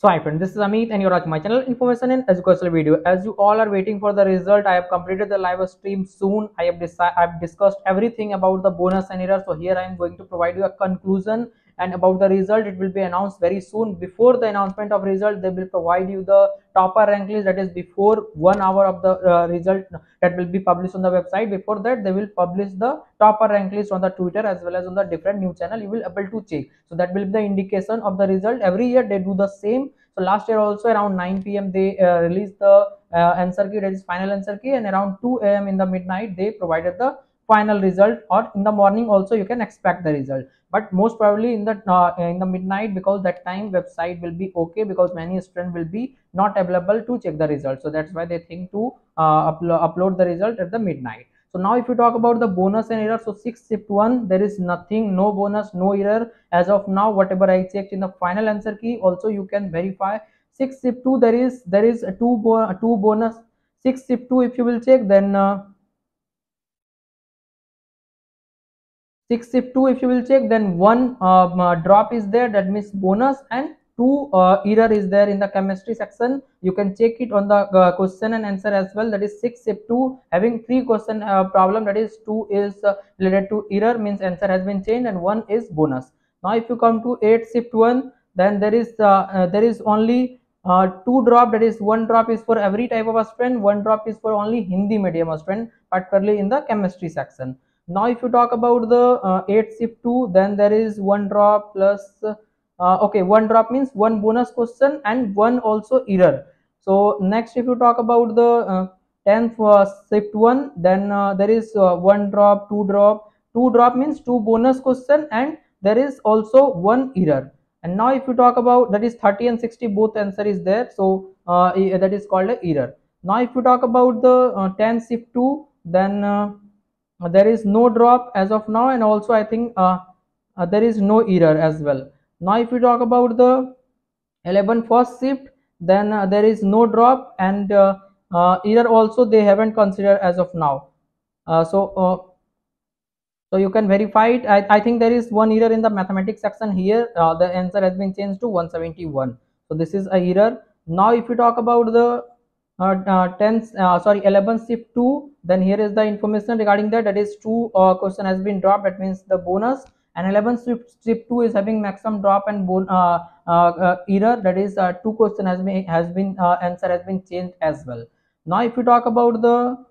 So hi friend, this is Amit and you're watching my channel information and educational video. As you all are waiting for the result, I have completed the live stream soon. I have I've discussed everything about the bonus and error. So here I am going to provide you a conclusion and about the result it will be announced very soon. Before the announcement of result they will provide you the topper rank list that is before one hour of the uh, result that will be published on the website. Before that they will publish the topper rank list on the twitter as well as on the different news channel you will able to check. So that will be the indication of the result. Every year they do the same. So last year also around 9 pm they uh, released the uh, answer key that is final answer key and around 2 am in the midnight they provided the final result or in the morning also you can expect the result. But most probably in the uh, in the midnight because that time website will be okay because many students will be not available to check the result. So that's why they think to uh, uplo upload the result at the midnight. So now if you talk about the bonus and error so 6 shift 1 there is nothing no bonus no error. As of now whatever i checked in the final answer key also you can verify. 6 shift 2 there is there is a two bo two bonus. 6 shift 2 if you will check then uh, 6 shift 2 if you will check then one um, uh, drop is there. That means bonus and two uh, error is there in the chemistry section. You can check it on the uh, question and answer as well. That is 6 shift 2 having three question uh, problem that is 2 is uh, related to error means answer has been changed and one is bonus. Now if you come to 8 shift 1 then there is uh, there is only two drop. That is one drop is for every type of a one drop is for only hindi medium student particularly in the chemistry section now if you talk about the uh, 8 shift 2 then there is one drop plus uh, okay one drop means one bonus question and one also error. So next if you talk about the uh, 10th uh, shift 1 then uh, there is uh, one drop two drop. Two drop means two bonus question and there is also one error. And now if you talk about that is 30 and 60 both answer is there. So that is called a error. Now if you talk about the 10 shift 2 then uh, there is no drop as of now and also i think uh, uh, there is no error as well. Now if we talk about the 11 first shift then uh, there is no drop and uh, uh, error also they haven't considered as of now. So so you can verify it. I, I think there is one error in the mathematics section here. The answer has been changed to 171 so this is a error. Now if you talk about the uh, uh, 10 uh, sorry 11 shift 2 then here is the information regarding that. That is two uh, question has been dropped. That means the bonus. And 11 shift, shift 2 is having maximum drop and bon uh, uh, error. That is two question has been has been answer has been changed as well. Now if you talk about the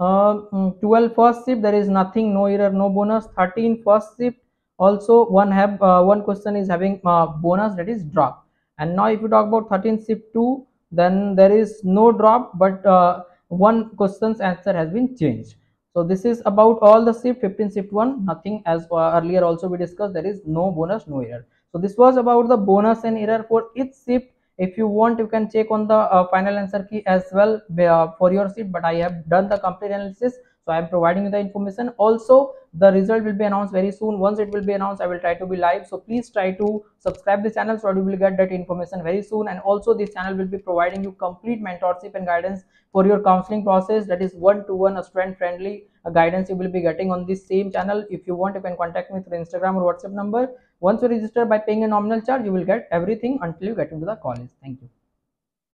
mm, 12 first shift there is nothing no error no bonus. 13 first shift also one have one question is having bonus. That is drop. And now if you talk about 13 shift 2 then there is no drop but uh, one question's answer has been changed. So this is about all the shift 15 shift 1 nothing as uh, earlier also we discussed there is no bonus no error. So this was about the bonus and error for each shift. If you want you can check on the uh, final answer key as well uh, for your shift but i have done the complete analysis so i am providing you the information. Also the result will be announced very soon. Once it will be announced i will try to be live. So please try to subscribe the channel so you will get that information very soon. And also this channel will be providing you complete mentorship and guidance for your counseling process. That is one to one a student friendly guidance you will be getting on this same channel. If you want you can contact me through instagram or whatsapp number. Once you register by paying a nominal charge you will get everything until you get into the college. Thank you